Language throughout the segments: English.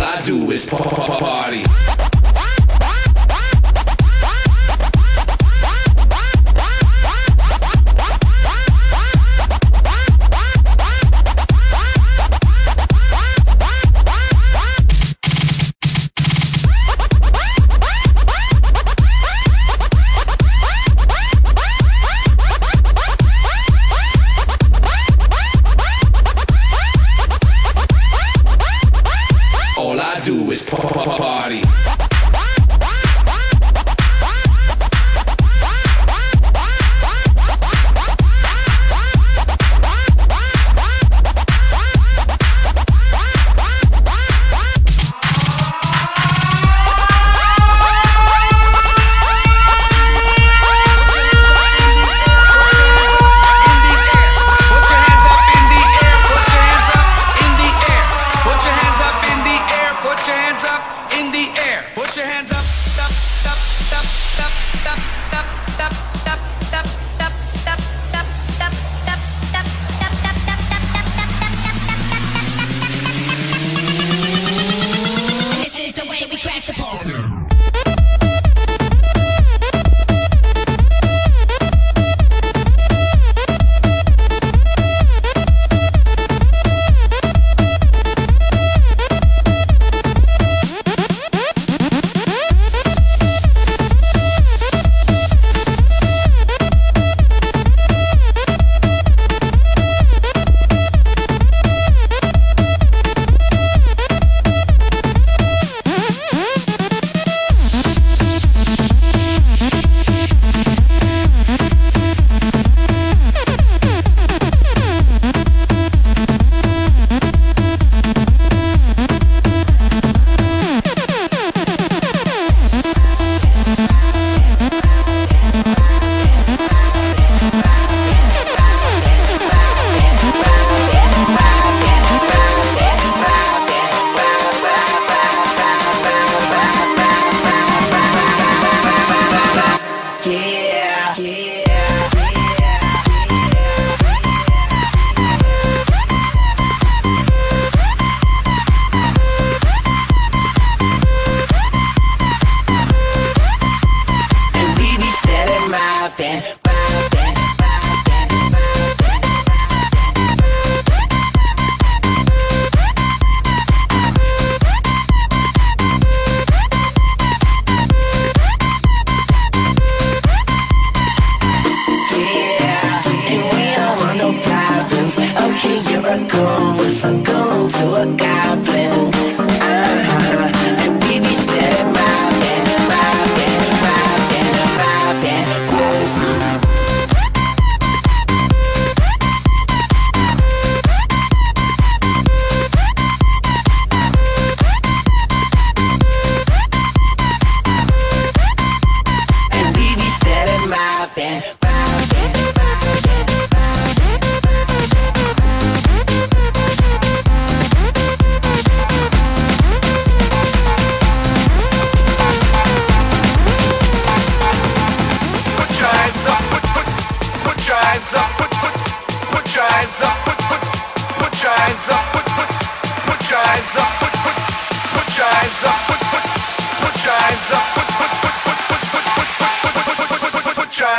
all I do is party.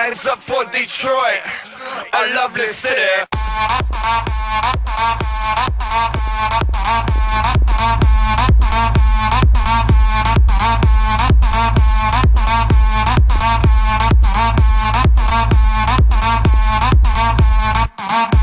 hands up for Detroit, a lovely city. Uh-huh.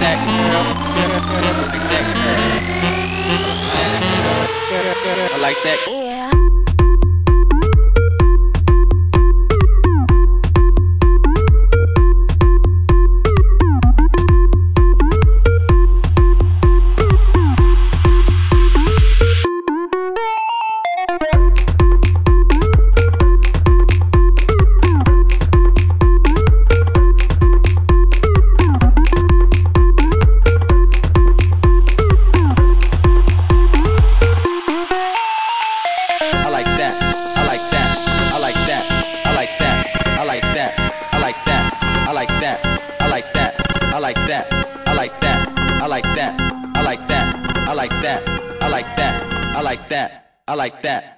that. I like that. Yeah. like that. I like that. I like that. I like that. I like that. I like that.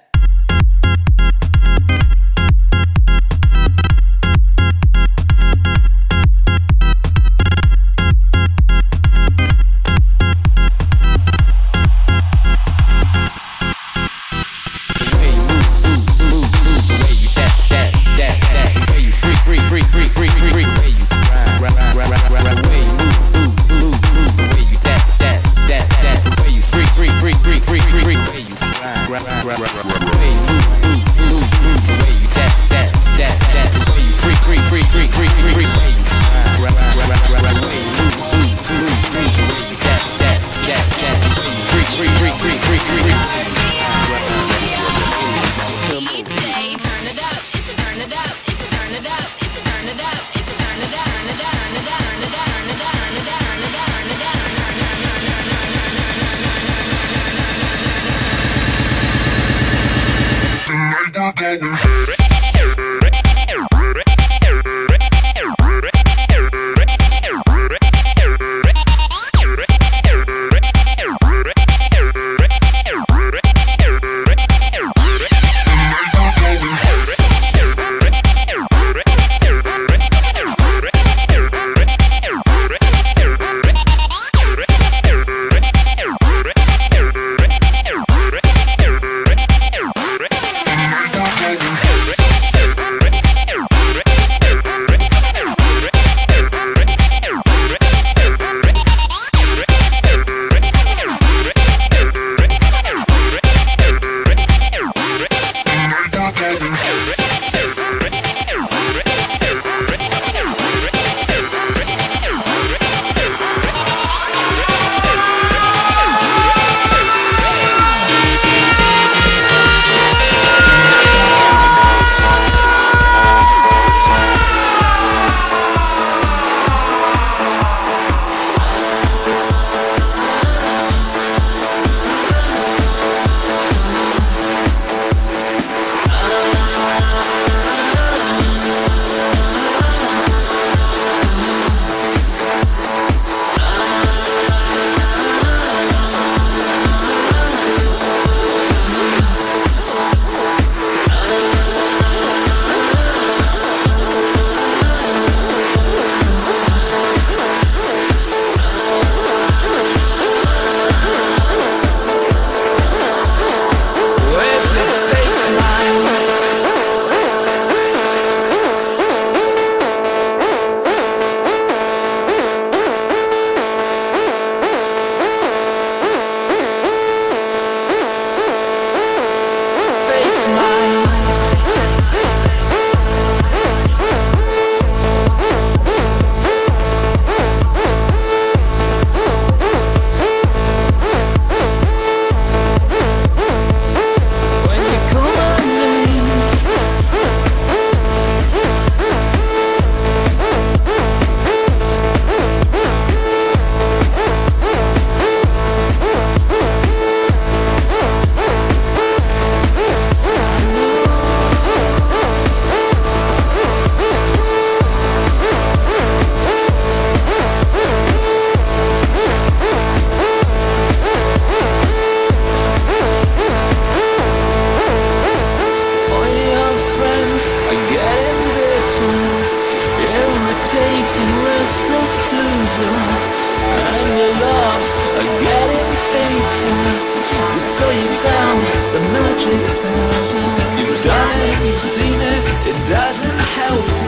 It doesn't help